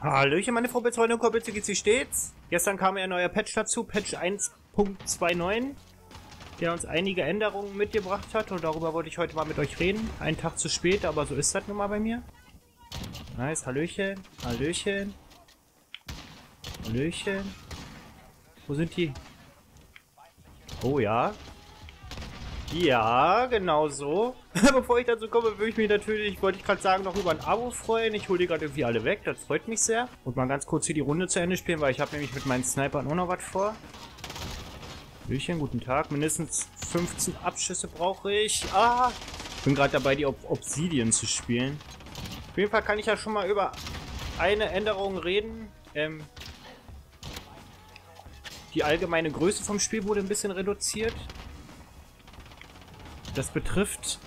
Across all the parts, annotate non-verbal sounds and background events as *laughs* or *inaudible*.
Hallöchen, meine Frau Freunde und Kumpels, wie geht's, wie steht's? Gestern kam ein neuer Patch dazu, Patch 1.29, der uns einige Änderungen mitgebracht hat und darüber wollte ich heute mal mit euch reden. Einen Tag zu spät, aber so ist das nun mal bei mir. Nice, Hallöchen, Hallöchen, Hallöchen. Wo sind die? Oh ja, ja, genau so. *laughs* Bevor ich dazu komme, würde ich mich natürlich, wollte ich gerade sagen, noch über ein Abo freuen. Ich hole die gerade irgendwie alle weg, das freut mich sehr. Und mal ganz kurz hier die Runde zu Ende spielen, weil ich habe nämlich mit meinen Snipern auch noch was vor. Hallöchen, guten Tag. Mindestens 15 Abschüsse brauche ich. Ah, ich bin gerade dabei, die Ob Obsidian zu spielen. Auf jeden Fall kann ich ja schon mal über eine Änderung reden. Ähm, die allgemeine Größe vom Spiel wurde ein bisschen reduziert. Das betrifft...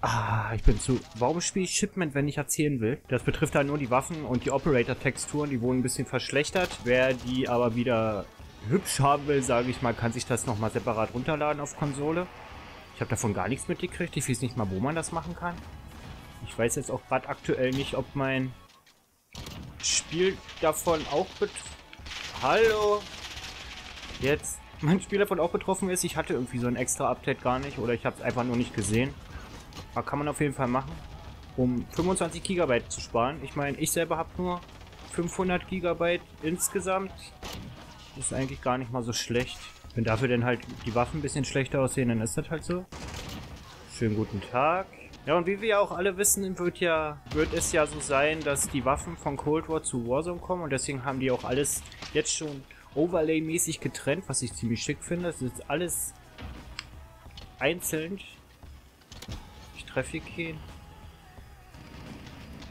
Ah, ich bin zu... Warum spiele ich Shipment, wenn ich erzählen will? Das betrifft halt nur die Waffen und die Operator-Texturen, die wurden ein bisschen verschlechtert. Wer die aber wieder hübsch haben will, sage ich mal, kann sich das nochmal separat runterladen auf Konsole. Ich habe davon gar nichts mitgekriegt. Ich weiß nicht mal, wo man das machen kann. Ich weiß jetzt auch gerade aktuell nicht, ob mein Spiel davon auch betrifft. Hallo? Jetzt mein Spiel davon auch betroffen ist. Ich hatte irgendwie so ein extra Update gar nicht oder ich habe es einfach nur nicht gesehen. Aber kann man auf jeden Fall machen, um 25 GB zu sparen. Ich meine, ich selber habe nur 500 GB insgesamt. Ist eigentlich gar nicht mal so schlecht. Wenn dafür dann halt die Waffen ein bisschen schlechter aussehen, dann ist das halt so. Schönen guten Tag. Ja, und wie wir ja auch alle wissen, wird ja, wird es ja so sein, dass die Waffen von Cold War zu Warzone kommen und deswegen haben die auch alles jetzt schon Overlay-mäßig getrennt, was ich ziemlich schick finde. Das ist alles einzeln. Ich treffe hier keinen.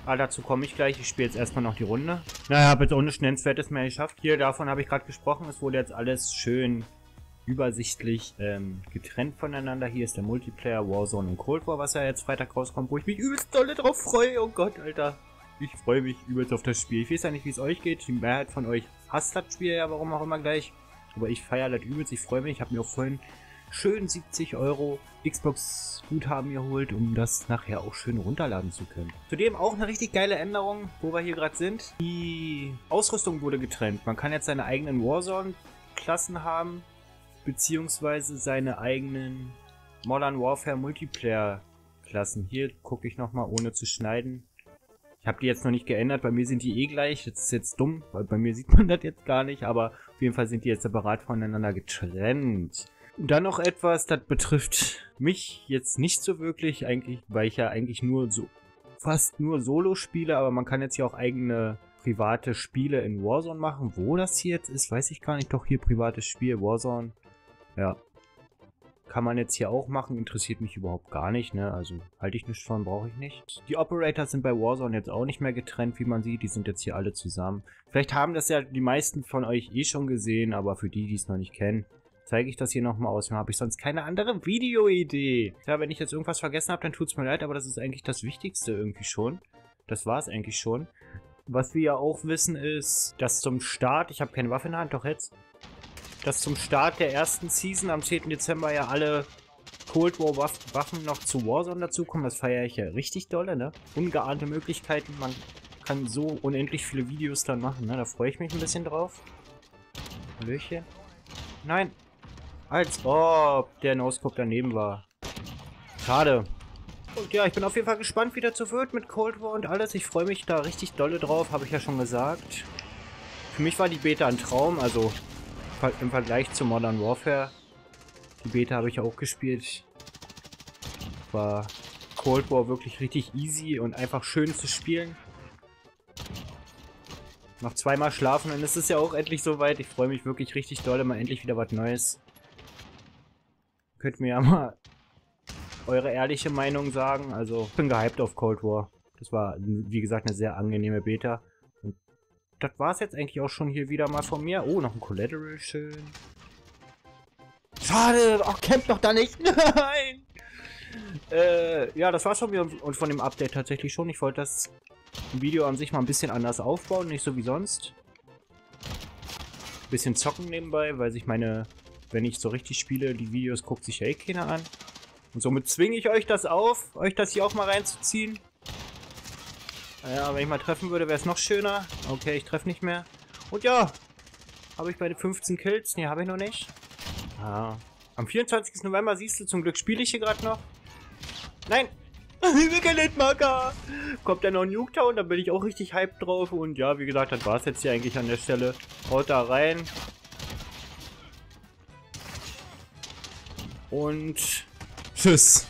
Ah, dazu komme ich gleich. Ich spiele jetzt erstmal noch die Runde. Naja, habe jetzt ohne Nennenswertes mehr geschafft. Hier, davon habe ich gerade gesprochen. Es wurde jetzt alles schön übersichtlich ähm, getrennt voneinander. Hier ist der Multiplayer Warzone und Cold War, was ja jetzt Freitag rauskommt, wo ich mich übelst dolle drauf freue. Oh Gott, Alter. Ich freue mich übelst auf das Spiel. Ich weiß ja nicht, wie es euch geht. Die Mehrheit von euch hasst das Spiel ja, warum auch immer gleich. Aber ich feiere das übelst. Ich freue mich. Ich habe mir auch vorhin schön 70 Euro Xbox Guthaben geholt, um das nachher auch schön runterladen zu können. Zudem auch eine richtig geile Änderung, wo wir hier gerade sind. Die Ausrüstung wurde getrennt. Man kann jetzt seine eigenen Warzone-Klassen haben, beziehungsweise seine eigenen Modern Warfare Multiplayer-Klassen. Hier gucke ich nochmal, ohne zu schneiden. Ich habe die jetzt noch nicht geändert, bei mir sind die eh gleich. Das ist jetzt dumm, weil bei mir sieht man *laughs* das jetzt gar nicht, aber auf jeden Fall sind die jetzt separat voneinander getrennt. Und dann noch etwas, das betrifft mich jetzt nicht so wirklich, eigentlich, weil ich ja eigentlich nur so fast nur Solo spiele, aber man kann jetzt hier auch eigene private Spiele in Warzone machen. Wo das hier jetzt ist, weiß ich gar nicht. Doch hier privates Spiel, Warzone. Ja, kann man jetzt hier auch machen, interessiert mich überhaupt gar nicht, ne? Also halte ich nichts von, brauche ich nicht. Die Operators sind bei Warzone jetzt auch nicht mehr getrennt, wie man sieht. Die sind jetzt hier alle zusammen. Vielleicht haben das ja die meisten von euch eh schon gesehen, aber für die, die es noch nicht kennen, zeige ich das hier nochmal aus. Dann habe ich sonst keine andere Videoidee. Ja, wenn ich jetzt irgendwas vergessen habe, dann tut es mir leid, aber das ist eigentlich das Wichtigste irgendwie schon. Das war es eigentlich schon. Was wir ja auch wissen ist, dass zum Start, ich habe keine Waffe in der Hand, doch jetzt, dass zum Start der ersten Season am 10. Dezember ja alle Cold War Waffen noch zu Warzone dazukommen. Das feiere ich ja richtig dolle, ne? Ungeahnte Möglichkeiten. Man kann so unendlich viele Videos dann machen, ne? Da freue ich mich ein bisschen drauf. Hallöchen. Nein. Als ob der Noscope daneben war. Schade. Und ja, ich bin auf jeden Fall gespannt, wie dazu wird mit Cold War und alles. Ich freue mich da richtig dolle drauf, habe ich ja schon gesagt. Für mich war die Beta ein Traum, also im Vergleich zu Modern Warfare. Die Beta habe ich auch gespielt. War Cold War wirklich richtig easy und einfach schön zu spielen. Noch zweimal schlafen, ist es ja auch endlich soweit. Ich freue mich wirklich richtig doll, mal endlich wieder was Neues. Könnt mir ja mal eure ehrliche Meinung sagen. Also, ich bin gehypt auf Cold War. Das war, wie gesagt, eine sehr angenehme Beta das war es jetzt eigentlich auch schon hier wieder mal von mir. Oh, noch ein Collateral, schön. Schade, ach, camp doch da nicht. *laughs* Nein! Äh, ja, das war's von mir und von dem Update tatsächlich schon. Ich wollte das Video an sich mal ein bisschen anders aufbauen, nicht so wie sonst. Bisschen zocken nebenbei, weil sich meine, wenn ich so richtig spiele, die Videos guckt sich ja eh keiner an. Und somit zwinge ich euch das auf, euch das hier auch mal reinzuziehen. Naja, wenn ich mal treffen würde, wäre es noch schöner. Okay, ich treffe nicht mehr. Und ja, habe ich meine 15 Kills? Ne, habe ich noch nicht. Ah. Am 24. November siehst du, zum Glück spiele ich hier gerade noch. Nein! *laughs* Wickelitmarker! Kommt dann noch Nuketown, da bin ich auch richtig hyped drauf. Und ja, wie gesagt, das war es jetzt hier eigentlich an der Stelle. Haut da rein. Und tschüss.